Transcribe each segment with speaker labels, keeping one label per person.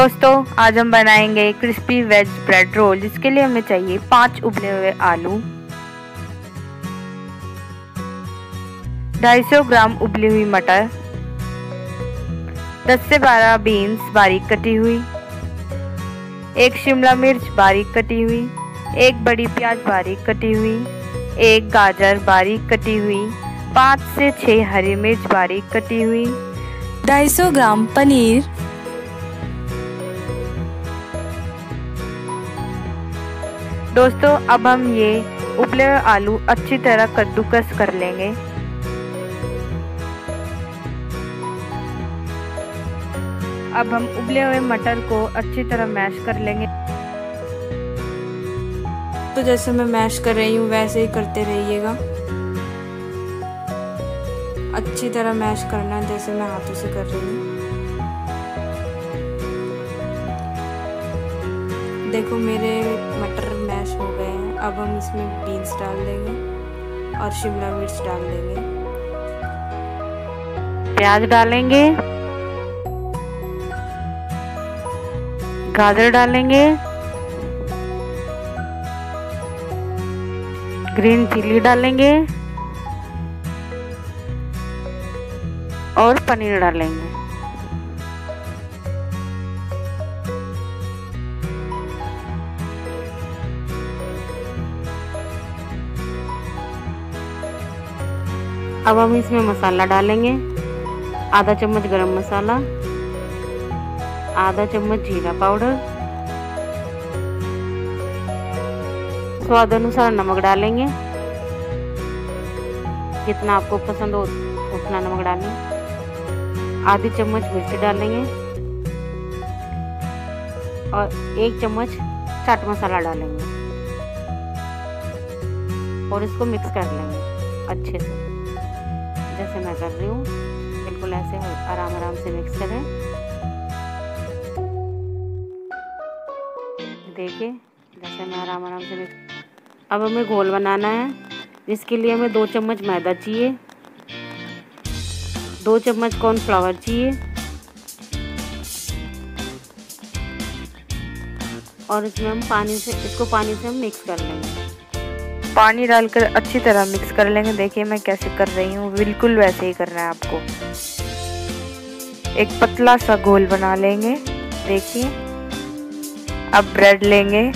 Speaker 1: दोस्तों, आज हम बनाएँगे क्रिस्पी वेज ब्रेड रोल जिसके लिए हमें चाहिए पाँच उबले हुए आलू 250 ग्राम उबली हुई मटर 10 से 12 बीन्स बारीक कटी हुई, एक शिमला मिर्च बारीक कटी हुई, एक बड़ी प्याज बारीक कटी हुई, एक गाजर बारीक कटी हुई, पाँच से छः हरी मिर्च बारीक कटी हुई
Speaker 2: 250 ग्राम पनीर
Speaker 1: दोस्तों, अब हम ये उबले हुए आलू अच्छी तरह कद्दूकस कर लेंगे। अब हम उबले हुए मटर को अच्छी तरह मैश कर लेंगे।
Speaker 2: तो जैसे मैं मैश कर रही हूँ, वैसे ही करते रहिएगा। अच्छी तरह मैश करना जैसे मैं हाथों से कर रही हूँ। देखो, मेरे मटर मैश हो गए हैं। अब हम इसमें बीन्स डाल देंगे और शिमला मिर्च डाल देंगे।
Speaker 1: प्याज डालेंगे। गाजर डालेंगे। ग्रीन चिली डालेंगे। और पनीर डालेंगे। अब हम इसमें मसाला डालेंगे। आधा चम्मच गरम मसाला, आधा चम्मच जीरा पाउडर। स्वाद अनुसार नमक डालेंगे। जितना आपको पसंद हो, उतना नमक डालें आधी चम्मच मिर्ची डालेंगे। और एक चम्मच चाट मसाला डालेंगे। और इसको मिक्स कर लेंगे, अच्छे से। जैसे मैं कर रही हूँ। बिल्कुल ऐसे आराम आराम से मिक्स करें। देखिए, जैसे मैं आराम आराम से मिक्स अब हमें घोल बनाना है। इसके लिए हमें दो चम्मच मैदा चाहिए। दो चम्मच कॉर्नफ्लावर चाहिए। और इसमें हम पानी से इसको पानी से हम मिक्स कर लेंगे। पानी डालकर अच्छी तरह मिक्स कर लेंगे। देखिए मैं कैसे कर रही हूँ। बिल्कुल वैसे ही करना है आपको। एक पतला सा गोल बना लेंगे। देखिए। अब ब्रेड लेंगे।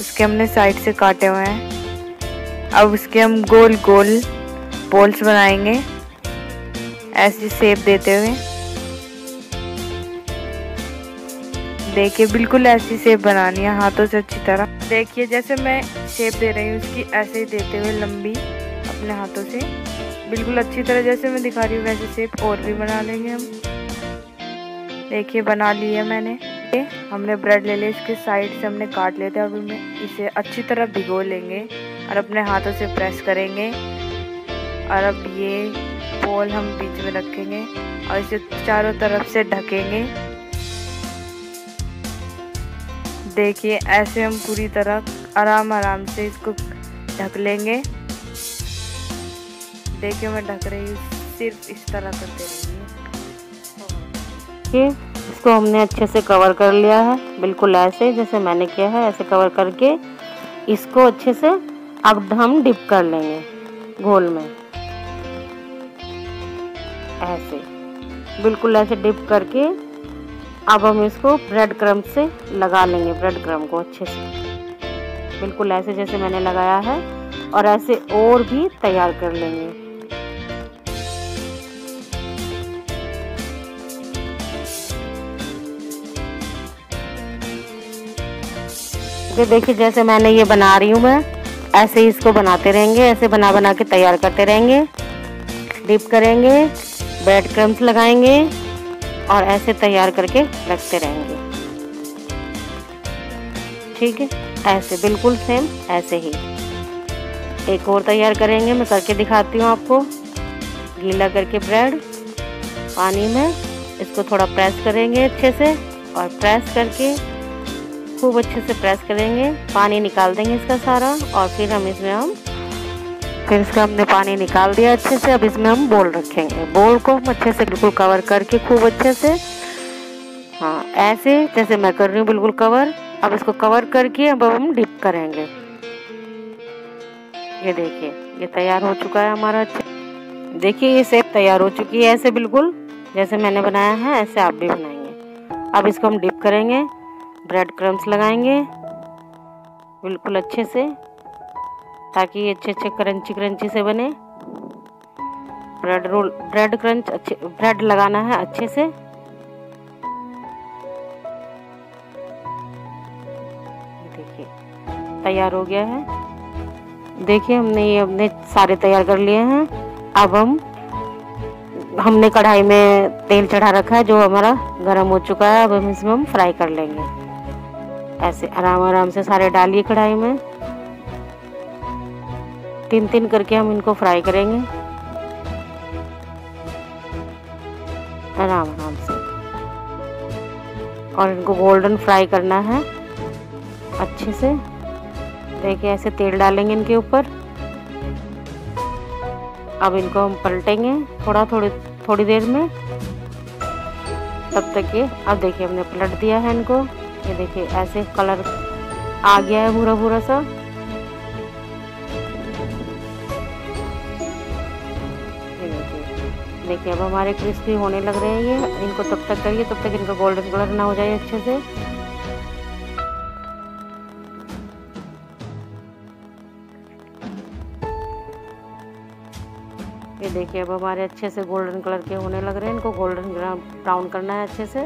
Speaker 1: उसके हमने साइड से काटे हुए हैं। अब उसके हम गोल गोल बॉल्स बनाएँगे। ऐसी शेप देते हुए। देखिए बिल्कुल ऐसी शेप बनानी है, हाथों से अच्छी तरह। देखिए, जैसे मैं शेप दे रही हूँ, उसकी ऐसे ही देते हुए लंबी अपने हाथों से। बिल्कुल अच्छी तरह जैसे मैं दिखा रही हूँ, वैसे शेप और भी बना लेंगे हम। देखिए, बना लिए मैंने। हमने ब्रेड ले लिया, इसके साइड से हमने काट लेते हैं अभी मैं इसे अच्छी तरह भिगो लेंगे और अपने हाथों से प्रेस करेंगे। और अब ये पोल हम बीच में रखेंगे और इसे चारों तरफ़ से ढकेंगे। देखिए, ऐसे हम पूरी तरह आराम आराम से इसको ढक लेंगे। देखिए, मैं ढक रही हूँ, सिर्फ़ इस तरह करते रहिए। इसको हमने अच्छे से कवर कर लिया है, बिल्कुल ऐसे जैसे मैंने किया है, ऐसे कवर करके इसको अच्छे से अब हम डिप कर लेंगे घोल में। ऐसे, बिल्कुल ऐसे डिप करके अब हम इसको ब्रेड क्रम से लगा लेंगे ब्रेड क्रम को अच्छे से। बिल्कुल ऐसे जैसे मैंने लगाया है और ऐसे और भी तैयार कर लेंगे। ये देखिए, जैसे मैंने ये बना रही हूँ मैं, ऐसे ही इसको बनाते रहेंगे, ऐसे बना बना के तैयार करते रहेंगे। डिप करेंगे ब्रेड क्रम्स लगाएँगे। और ऐसे तैयार करके रखते रहेंगे। ठीक है? ऐसे, बिल्कुल सेम ऐसे ही। एक और तैयार करेंगे, मैं करके दिखाती हूँ आपको। गीला करके ब्रेड पानी में इसको थोड़ा प्रेस करेंगे अच्छे से और प्रेस करके खूब अच्छे से प्रेस करेंगे। पानी निकाल देंगे इसका सारा और फिर हम इसमें हम फिर इसका हमने पानी निकाल दिया अच्छे से। अब इसमें हम बोल रखेंगे। बोल को हम अच्छे से बिल्कुल कवर करके खूब अच्छे से हाँ ऐसे जैसे मैं कर रही हूँ, बिल्कुल कवर अब इसको कवर करके अब हम डिप करेंगे। ये देखिए, ये तैयार हो चुका है हमारा अच्छा। देखिए, ये सेब तैयार हो चुकी है ऐसे बिल्कुल, जैसे मैंने बनाया है, ऐसे आप भी बनाएँगे अब इसको हम डिप करेंगे ब्रेड क्रम्स लगाएँगे, बिल्कुल अच्छे से। ताकि अच्छे अच्छे क्रंची क्रंची से बने। ब्रेड रोल, ब्रेड क्रंच अच्छे, ब्रेड लगाना है अच्छे से। देखिए, तैयार हो गया है। देखिए, हमने ये अपने सारे तैयार कर लिए हैं। अब हम, हमने कढ़ाई में तेल चढ़ा रखा है, जो हमारा गर्म हो चुका है। अब हम इसमें हम फ्राई कर लेंगे। ऐसे आराम आराम से सारे डालिए कढ़ाई में। तीन तीन करके हम इनको फ्राई करेंगे। आराम आराम से। और इनको गोल्डन फ्राई करना है, अच्छे से। देखिए, ऐसे तेल डालेंगे इनके ऊपर। अब इनको हम पलटेंगे थोड़ा, थोड़ी थोड़ी देर में। तब तक ये, अब देखिए, हमने पलट दिया है इनको। ये देखिए, ऐसे कलर आ गया है भूरा भूरा सा। देखिए अब हमारे क्रिस्पी होने लग रहे हैं ये। इनको तब तक करिए, तब तक इनका गोल्डन कलर ना हो जाए अच्छे से। ये देखिए, अब हमारे अच्छे से गोल्डन कलर के होने लग रहे हैं। इनको गोल्डन ब्राउन करना है अच्छे से।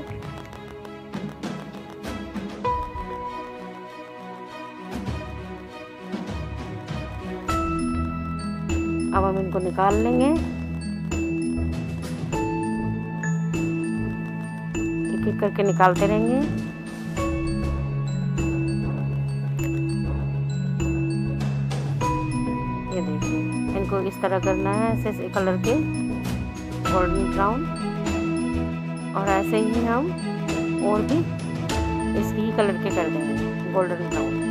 Speaker 1: अब हम इनको निकाल लेंगे। एक करके निकालते रहेंगे। ये देखिए, इनको इस तरह करना है, ऐसे कलर के गोल्डन ब्राउन और ऐसे ही हम और भी इसी कलर के कर देंगे गोल्डन ब्राउन